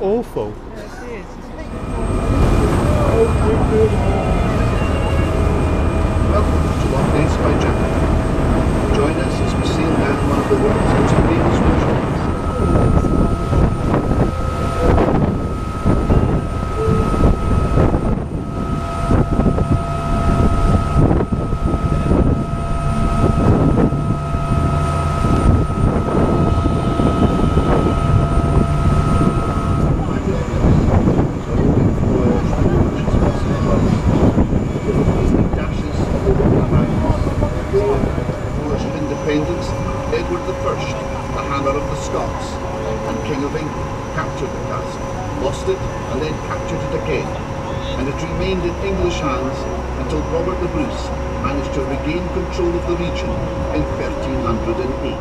awful. Welcome to Loch Ness by. Join us as we sail down one of the world's most famous waterways. Wars of independence, Edward I, the hammer of the Scots, and King of England, captured the castle, lost it, and then captured it again. And it remained in English hands until Robert the Bruce managed to regain control of the region in 1308.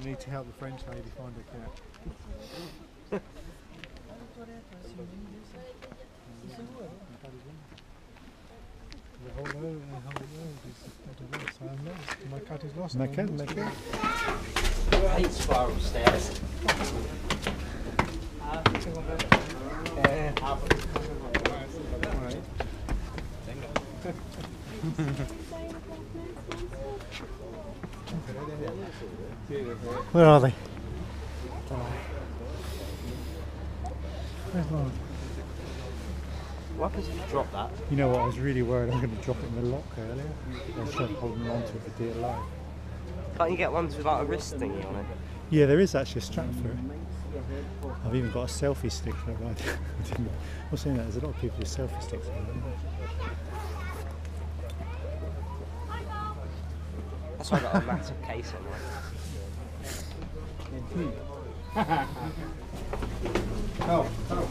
You need to help the French lady find her cat. The whole world, the whole world is, I don't know, so I'm lost. My cat is lost. My cat, my cat. I spiral stairs. Where are they? Where's mine? What happens if you drop that? You know what? I was really worried I'm going to drop it in the lock earlier. I was trying to hold on to it for dear life. Can't you get ones without a wrist thingy on it? Yeah, there is actually a strap for it. I've even got a selfie stick for it. Right? I didn't- I was saying that there's a lot of people with selfie sticks. on them. That's why I got a massive case on mine. Oh, oh.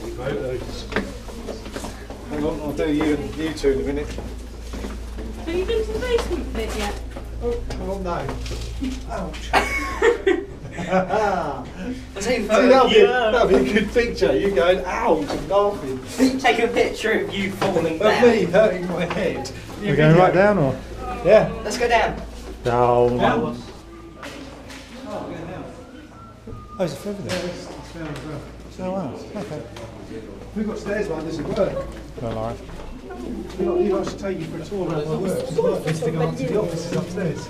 Many Photos. Hang on, I'll do you and you two in a minute. Have you been to the basement bit yet? Oh, oh no. Ouch. See, that'll be, that'll be a good picture. You going, ouch, and laughing. Take a picture of you falling down. Of me hurting my head. You We're going video. right down or? Yeah. Let's go down. Down. Down. Oh, oh is it further there? It's down as well. Oh, wow. Okay. We've got stairs behind this at work. Go on, Lauren. You lot, you lot should take you for a tour around my work. It's like just to go up to the offices upstairs.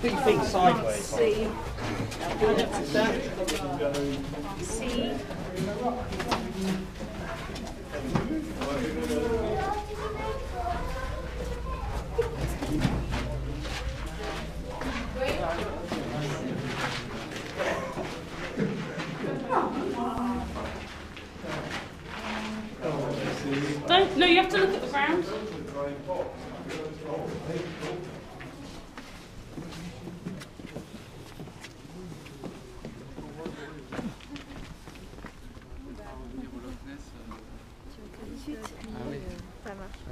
Put your feet sideways. See. See. No, you have to look at the ground.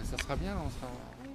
Ça sera bien, on sera.